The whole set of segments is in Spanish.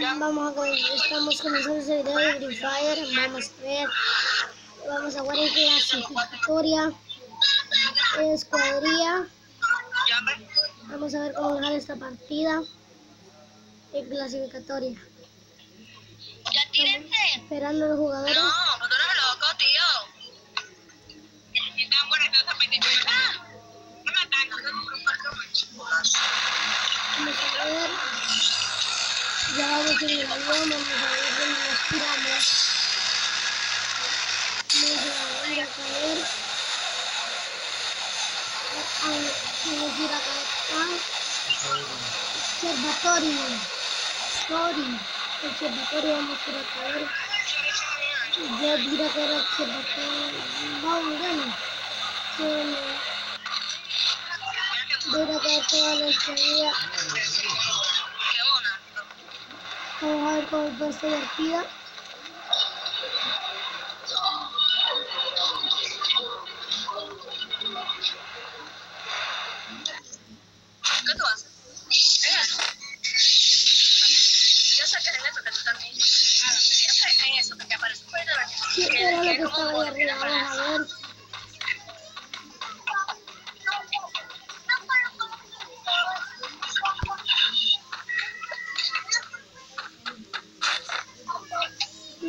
Vamos a estamos comenzando este video de Free Fire. Vamos a ver. Vamos a ver en clasificatoria. Escuadría. Vamos a ver cómo dejar esta partida. En clasificatoria. Ya tírense. Esperando a los jugadores. No, tú eres loco, tío. Están buenas. ¡Ah! No me atacan. El avión. Vamos a ver dónde nos tiramos. Vamos a ir a caer. Vamos a ir a caer. Observatorio. Sorry. Observatorio vamos a ir a caer. Ya dirá que era observatorio. Vamos, bueno. Bueno. Voy a caer toda la estadía. Vamos a ver cómo va esta partida. Sí, era lo que estaba ahí arriba. Vamos a ver.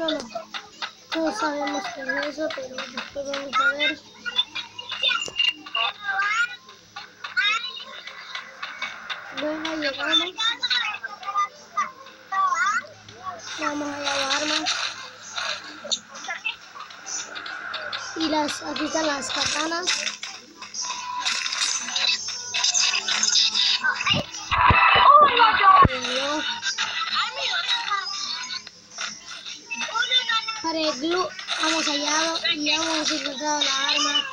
No, sabemos qué es eso, pero después vamos a ver. Bueno, llegamos. Vamos a las armas. Y las, aquí están las katanas. Arregló. Vamos allá y hemos encontrado la arma.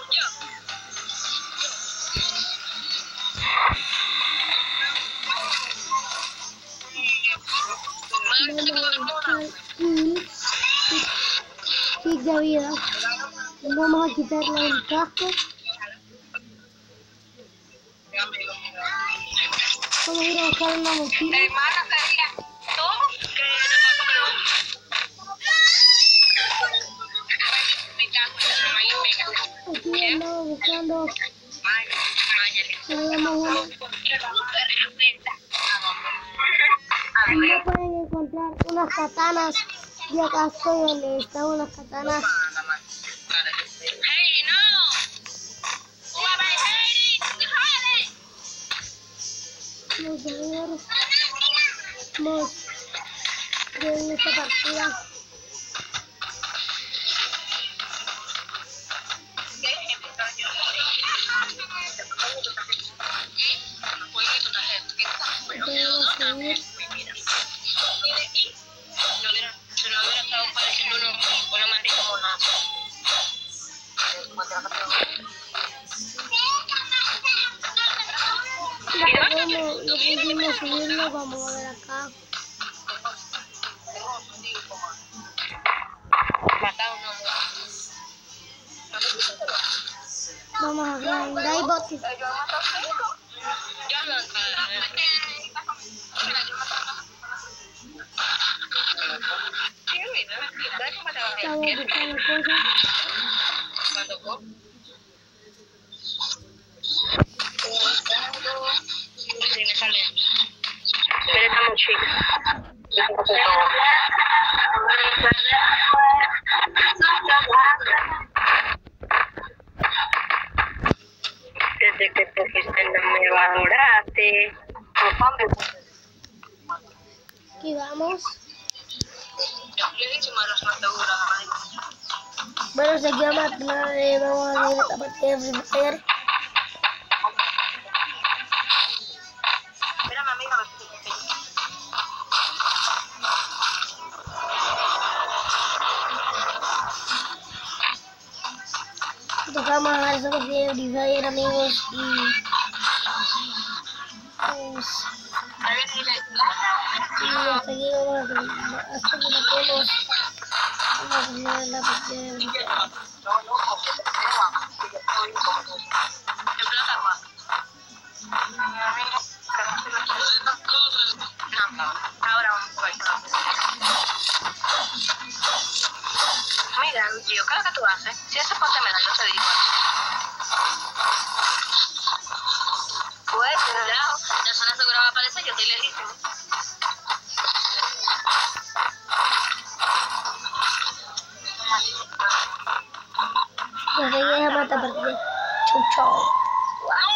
De vida. Vamos a quitarle el casco. Vamos a ir a buscar una mochila. Unas katanas. Yo acá estoy donde están unas katanas. Vamos a ver. Vamos en esta partida. Debo seguir. Lo pudimos. Vamos a ver acá. Vamos a ver. Valoraste. Aquí vamos. Bueno, se tarde. Vamos a ver esta partida de Free Fire. Tocamos a ver de Free Fire, amigos. Y hasta vamos a hasta aquí nos. Vamos a Mira, yo creo que tú haces. Si eso ponte yo te digo. sé, dice que soy Lelita. Pues ella es mata partida. Chau, chau.